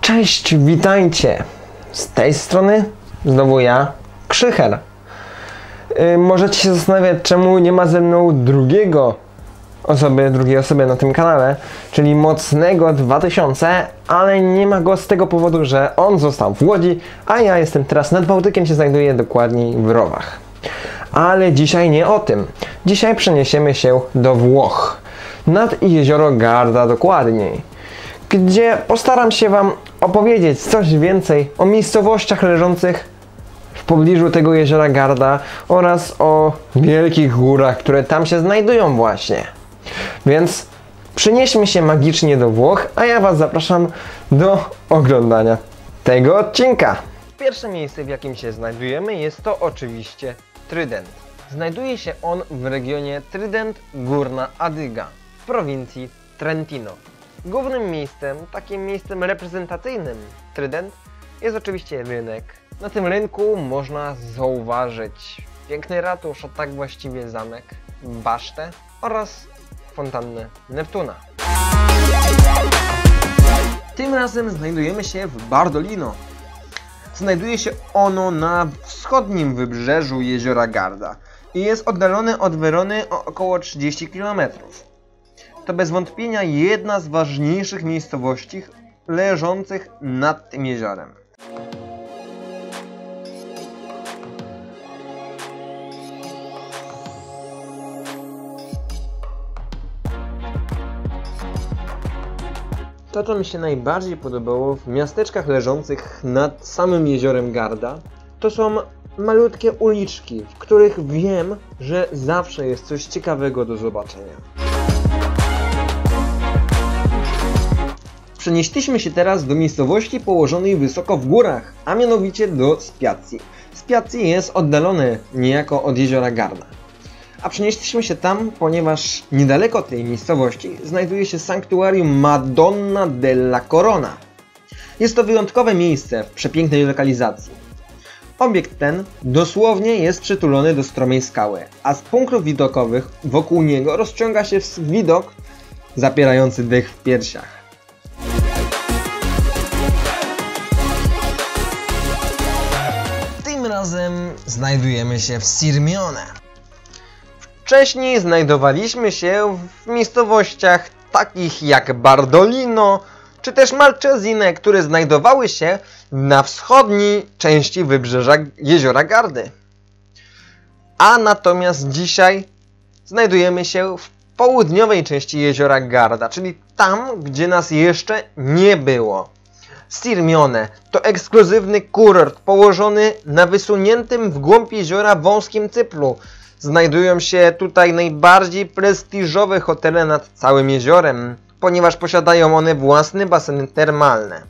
Cześć, witajcie! Z tej strony znowu ja, Krzycher. Yy, możecie się zastanawiać, czemu nie ma ze mną drugiego osoby, drugiej osoby na tym kanale, czyli mocnego 2000, ale nie ma go z tego powodu, że on został w Łodzi, a ja jestem teraz nad Bałtykiem, się znajduję dokładniej w Rowach. Ale dzisiaj nie o tym. Dzisiaj przeniesiemy się do Włoch, nad jezioro Garda dokładniej, gdzie postaram się Wam opowiedzieć coś więcej o miejscowościach leżących w pobliżu tego jeziora Garda oraz o wielkich górach, które tam się znajdują właśnie. Więc przenieśmy się magicznie do Włoch, a ja Was zapraszam do oglądania tego odcinka. Pierwsze miejsce, w jakim się znajdujemy, jest to oczywiście Trident. Znajduje się on w regionie Trident Górna Adyga w prowincji Trentino. Głównym miejscem, takim miejscem reprezentacyjnym Trident jest oczywiście rynek. Na tym rynku można zauważyć piękny ratusz, a tak właściwie zamek, basztę oraz fontannę Neptuna. Tym razem znajdujemy się w Bardolino. Znajduje się ono na wschodnim wybrzeżu jeziora Garda i jest oddalone od Werony o około 30 km. To bez wątpienia jedna z ważniejszych miejscowości leżących nad tym jeziorem. To, co mi się najbardziej podobało w miasteczkach leżących nad samym jeziorem Garda, to są malutkie uliczki, w których wiem, że zawsze jest coś ciekawego do zobaczenia. Przenieśliśmy się teraz do miejscowości położonej wysoko w górach, a mianowicie do Spiacji. Spiacji jest oddalone niejako od jeziora Garda. A przenieśliśmy się tam, ponieważ niedaleko tej miejscowości znajduje się sanktuarium Madonna della Corona. Jest to wyjątkowe miejsce w przepięknej lokalizacji. Obiekt ten dosłownie jest przytulony do stromej skały, a z punktów widokowych wokół niego rozciąga się widok zapierający dech w piersiach. Razem znajdujemy się w Sirmione. Wcześniej znajdowaliśmy się w miejscowościach takich jak Bardolino czy też Malczezine, które znajdowały się na wschodniej części wybrzeża jeziora Gardy. A natomiast dzisiaj znajdujemy się w południowej części jeziora Garda, czyli tam, gdzie nas jeszcze nie było. Sirmione to ekskluzywny kurort położony na wysuniętym w głąb jeziora wąskim cyplu, Znajdują się tutaj najbardziej prestiżowe hotele nad całym jeziorem, ponieważ posiadają one własne baseny termalne.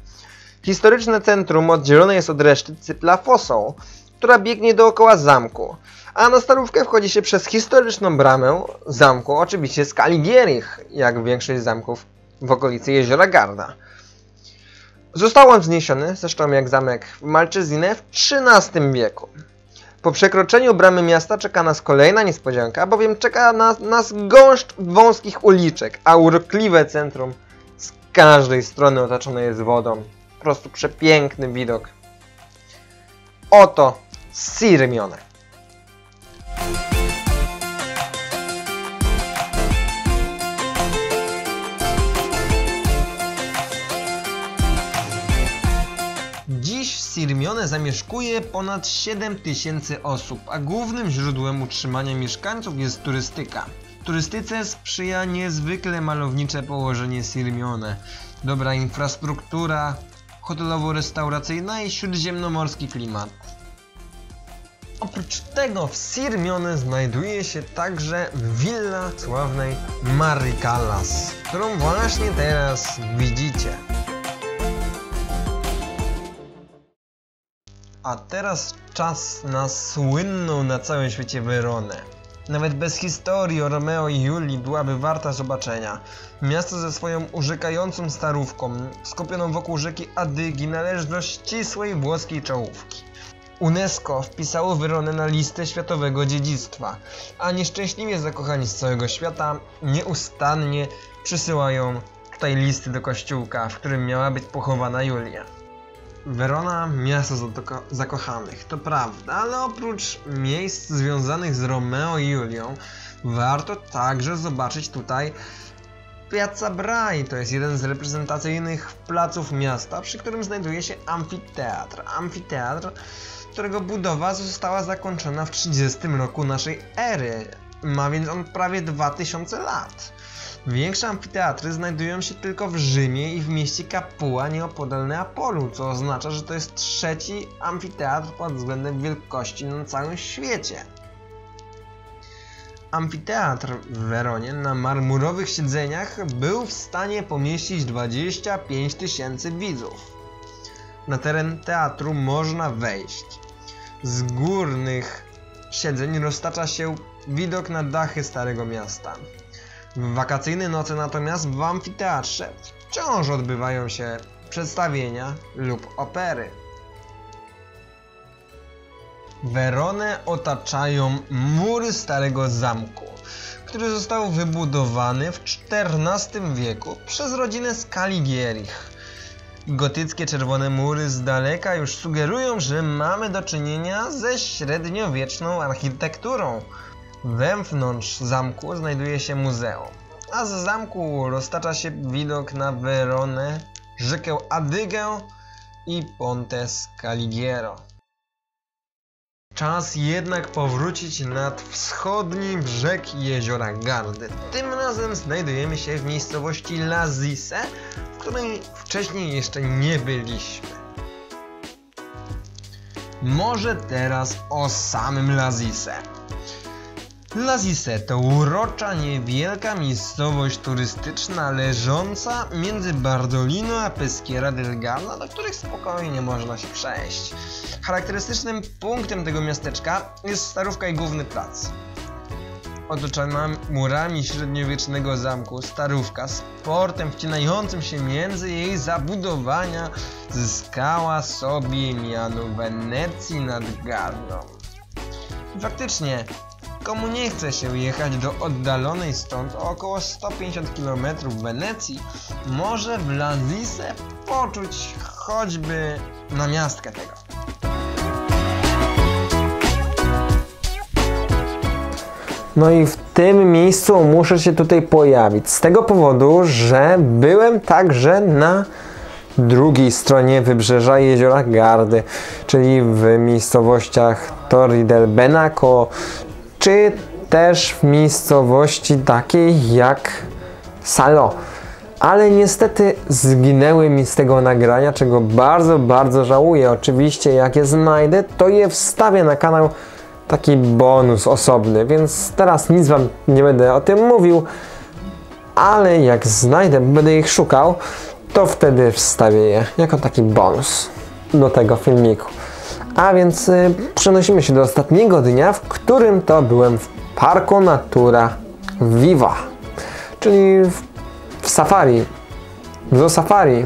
Historyczne centrum oddzielone jest od reszty cypla fosą, która biegnie dookoła zamku, a na starówkę wchodzi się przez historyczną bramę zamku, oczywiście z Kaligierich, jak większość zamków w okolicy jeziora Garda. Został on wzniesiony, zresztą jak zamek w Malczyzinę, w XIII wieku. Po przekroczeniu bramy miasta czeka nas kolejna niespodzianka, bowiem czeka nas, nas gąszcz wąskich uliczek, a urokliwe centrum z każdej strony otoczone jest wodą. Po prostu przepiękny widok. Oto Sirmione. Sirmione zamieszkuje ponad 7 tysięcy osób, a głównym źródłem utrzymania mieszkańców jest turystyka. Turystyce sprzyja niezwykle malownicze położenie Sirmione, dobra infrastruktura, hotelowo-restauracyjna i śródziemnomorski klimat. Oprócz tego w Sirmione znajduje się także willa sławnej Marii Callas, którą właśnie teraz widzicie. A teraz czas na słynną na całym świecie Weronę. Nawet bez historii o Romeo i Julii byłaby warta zobaczenia. Miasto ze swoją urzekającą starówką, skupioną wokół rzeki Adygi, należy do ścisłej włoskiej czołówki. UNESCO wpisało Weronę na listę światowego dziedzictwa, a nieszczęśliwie zakochani z całego świata nieustannie przysyłają tutaj listy do kościółka, w którym miała być pochowana Julia. Werona, miasto zakochanych, to prawda, ale oprócz miejsc związanych z Romeo i Julią, warto także zobaczyć tutaj Piazza Brai. To jest jeden z reprezentacyjnych placów miasta, przy którym znajduje się amfiteatr. Amfiteatr, którego budowa została zakończona w 30 roku naszej ery. Ma więc on prawie 2000 lat. Większe amfiteatry znajdują się tylko w Rzymie i w mieście Capua nieopodal Neapolu, co oznacza, że to jest trzeci amfiteatr pod względem wielkości na całym świecie. Amfiteatr w Weronie na marmurowych siedzeniach był w stanie pomieścić 25 tysięcy widzów. Na teren teatru można wejść. Z górnych siedzeń roztacza się widok na dachy Starego Miasta. W wakacyjne noce natomiast w amfiteatrze wciąż odbywają się przedstawienia lub opery. Weronę otaczają mury Starego Zamku, który został wybudowany w XIV wieku przez rodzinę Scaligierich. Gotyckie czerwone mury z daleka już sugerują, że mamy do czynienia ze średniowieczną architekturą. Wewnątrz zamku znajduje się muzeum, a z zamku roztacza się widok na Weronę, rzekę Adygę i Ponte Scaligiero. Czas jednak powrócić nad wschodni brzeg jeziora Gardy. Tym razem znajdujemy się w miejscowości Lazise, w której wcześniej jeszcze nie byliśmy. Może teraz o samym Lazise. Lazise to urocza, niewielka miejscowość turystyczna leżąca między Bardolino a Peschiera del Garda, do których spokojnie można się przejść. Charakterystycznym punktem tego miasteczka jest starówka i główny plac. Otoczona murami średniowiecznego zamku, starówka z portem wcinającym się między jej zabudowania zyskała sobie miano Wenecji nad Gardą. Faktycznie, komu nie chce się jechać do oddalonej stąd o około 150 km Wenecji, może w Lazise poczuć choćby namiastkę tego. No i w tym miejscu muszę się tutaj pojawić. Z tego powodu, że byłem także na drugiej stronie wybrzeża jeziora Gardy, czyli w miejscowościach Torri del Benaco, czy też w miejscowości takiej jak Salo. Ale niestety zginęły mi z tego nagrania, czego bardzo, bardzo żałuję. Oczywiście jak je znajdę, to je wstawię na kanał taki bonus osobny, więc teraz nic Wam nie będę o tym mówił, ale jak znajdę, będę ich szukał, to wtedy wstawię je jako taki bonus do tego filmiku. A więc y, przenosimy się do ostatniego dnia, w którym to byłem w Parku Natura Viva, czyli w, w safari, w zoo safari,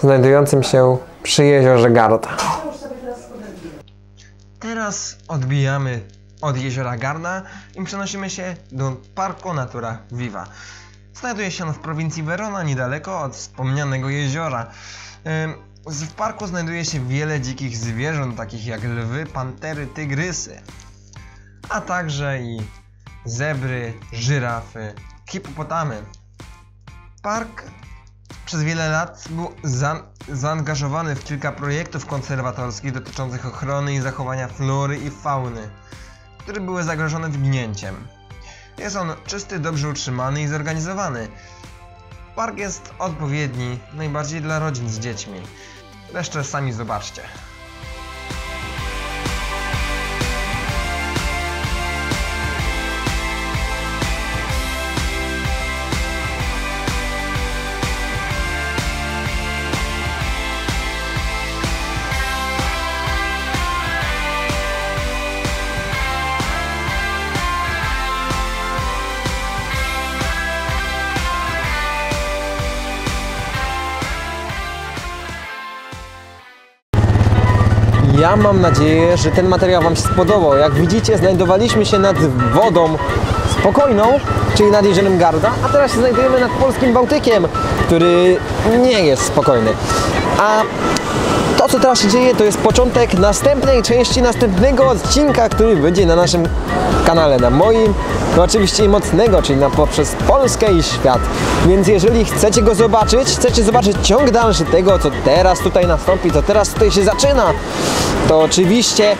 znajdującym się przy jeziorze Garda. Teraz odbijamy od jeziora Garda i przenosimy się do Parku Natura Viva. Znajduje się on w prowincji Verona, niedaleko od wspomnianego jeziora. W parku znajduje się wiele dzikich zwierząt, takich jak lwy, pantery, tygrysy, a także i zebry, żyrafy, hipopotamy. Park przez wiele lat był za, zaangażowany w kilka projektów konserwatorskich dotyczących ochrony i zachowania flory i fauny, które były zagrożone wyginięciem. Jest on czysty, dobrze utrzymany i zorganizowany. Park jest odpowiedni najbardziej dla rodzin z dziećmi. Resztę sami zobaczcie. Ja mam nadzieję, że ten materiał Wam się spodobał. Jak widzicie, znajdowaliśmy się nad wodą spokojną, czyli nad jeziorem Garda, a teraz się znajdujemy nad polskim Bałtykiem, który nie jest spokojny. A to, co teraz się dzieje, to jest początek następnej części, następnego odcinka, który będzie na naszym kanale, na moim, no oczywiście i mocnego, czyli na poprzez Polskę i świat. Więc jeżeli chcecie go zobaczyć, chcecie zobaczyć ciąg dalszy tego, co teraz tutaj nastąpi, co teraz tutaj się zaczyna, to oczywiście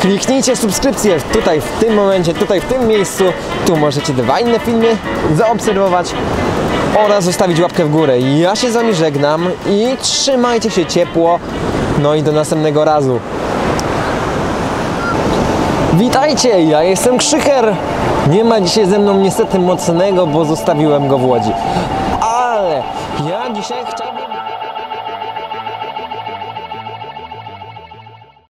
kliknijcie subskrypcję tutaj, w tym momencie, tutaj, w tym miejscu. Tu możecie dwa inne filmy zaobserwować oraz zostawić łapkę w górę. Ja się z Wami żegnam i trzymajcie się ciepło. No i do następnego razu. Witajcie, ja jestem Krzycher. Nie ma dzisiaj ze mną niestety mocnego, bo zostawiłem go w Łodzi. Ale ja dzisiaj chciałbym...